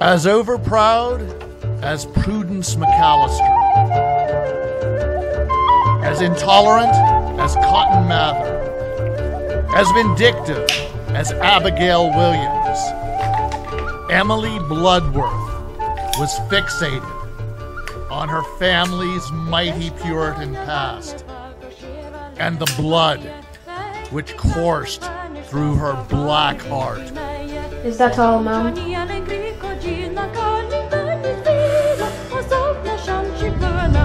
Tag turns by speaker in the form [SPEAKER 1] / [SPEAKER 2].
[SPEAKER 1] As overproud as Prudence McAllister. As intolerant as Cotton Mather. As vindictive as Abigail Williams. Emily Bloodworth was fixated on her family's mighty Puritan past and the blood which coursed through her black heart.
[SPEAKER 2] Is that all, Mom?